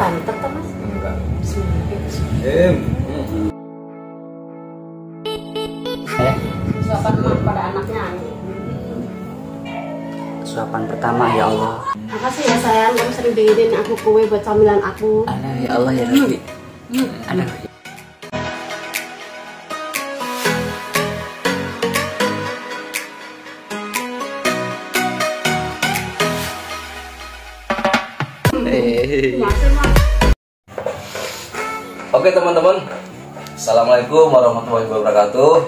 banter toh mas Enggak. Ya. suapan pada anaknya Suapan pertama ya Allah. makasih ya sayang kamu sering bikinin aku kue buat camilan aku Alah ya Allah ya Rabbi. Aduh. Oke teman-teman. Assalamualaikum warahmatullahi wabarakatuh.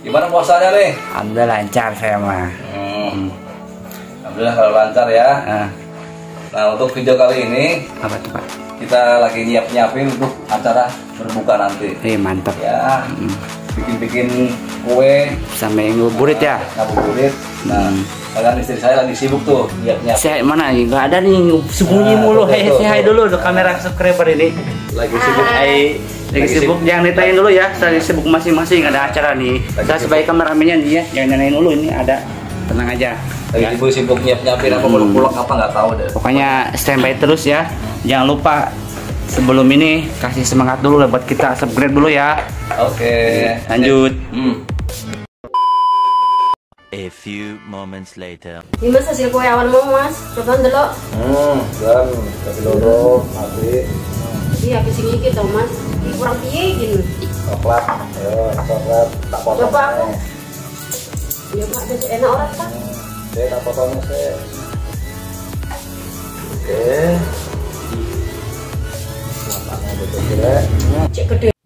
Gimana puasanya nih? Alhamdulillah lancar saya mah. Hmm. Alhamdulillah kalau lancar ya. Ah, Nah untuk video kali ini apa tuh Pak? Kita lagi nyiap-nyiapin untuk acara berbuka nanti. Eh mantap. Ya, bikin-bikin kue, Sampai ngabuburit ya. ngabuburit. Nah, kalian istri saya lagi sibuk tuh nyiap-nyiap. Saya mana nih? Enggak ada nih sembunyi Nah, mulu. Hei, hi tuh. dulu tuh kamera subscriber ini. Lagi sibuk. Hai, lagi Lagi sibuk jangan ditanyain dulu ya. Saya sibuk masing-masing ada acara nih. Lagi Saya sebagai kameramennya dia jangan nanyain dulu ini ada. Tenang aja. Lagi Ya. sibuk-sibuk nyiap-nyiapin apa mau pulang apa nggak tahu deh. Pokoknya standby terus ya. Jangan lupa sebelum ini kasih semangat dulu lah buat kita subscribe dulu ya. Oke. Lanjut. Hmm. A few moments later. ini mas hasil kue awan mau mas coba dulu Hmm, dan kasih loro, mati, iya ke sini iki tau mas Ini kurang piye gini coklat, ayo coklat, tak potong. Coba aku. ya pak enak orang pak Saya tak potongnya. Oke. Cek gede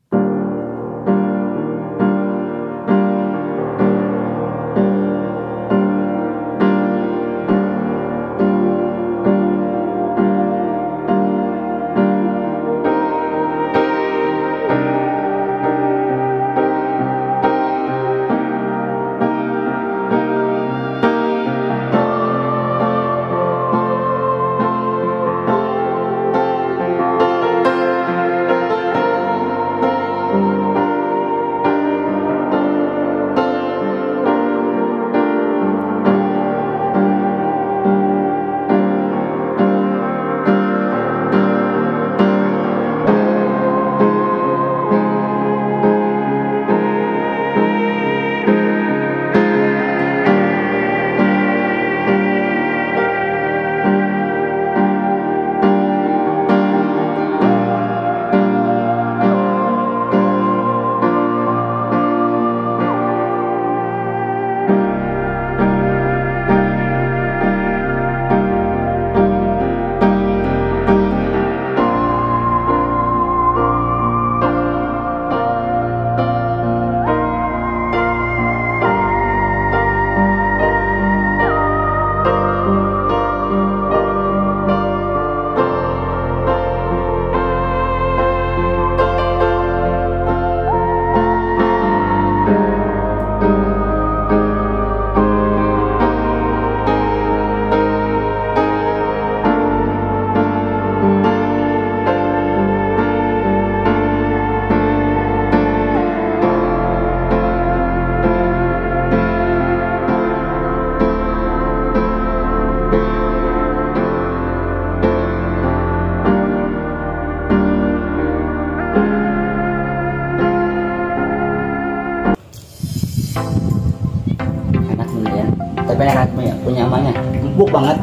Empuk banget.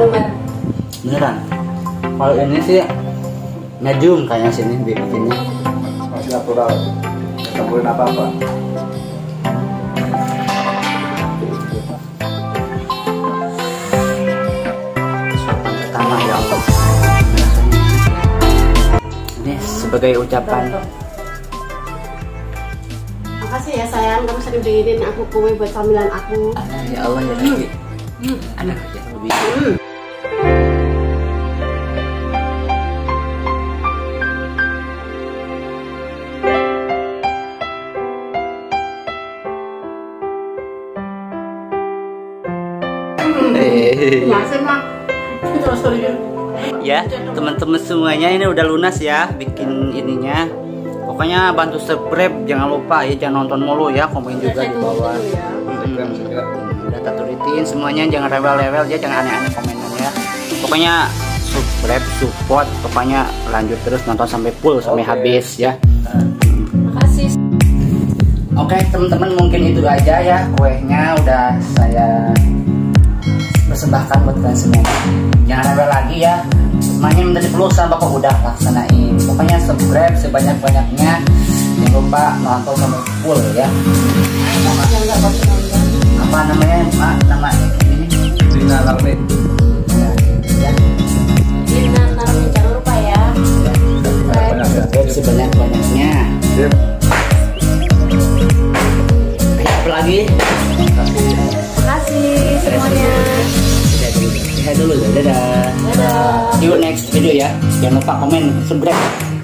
bener Beneran. Kalau ini sih medium kayaknya sini bikinnya. Masih natural. Campurin apa-apa. Suapan pertama ya Allah. Ini sebagai ucapan makasih ya sayang kamu sering bikinin aku kue buat camilan aku ya Allah ya Rabbi. Mah terus terus ya teman-teman semuanya ini udah lunas ya bikin ininya. Pokoknya bantu subscribe jangan lupa ya jangan nonton mulu ya komen juga di bawah Instagram juga. Udah tak tulitin semuanya jangan rewel-rewel ya jangan aneh-aneh komennya ya pokoknya subscribe support pokoknya lanjut terus nonton sampai full sampai habis ya Makasih. Oke teman-teman mungkin itu aja ya kuenya udah saya persembahkan buat kalian semua. Jangan ada lagi ya. Semuanya menjadi peluang bapak udah laksanain. Pokoknya subscribe sebanyak-banyaknya. Jangan lupa nonton sampai full ya. Nama, apa namanya? Nama ini. Dina Larni. Ya, ya, Dina Narmi jangan lupa ya. Subscribe. Banyak ya. subscribe sebanyak-banyaknya. Sip. Oke, apa lagi? Makasih semuanya. Dadah dulu. Dadah. Dadah. See you next video ya. Jangan lupa komen, subscribe.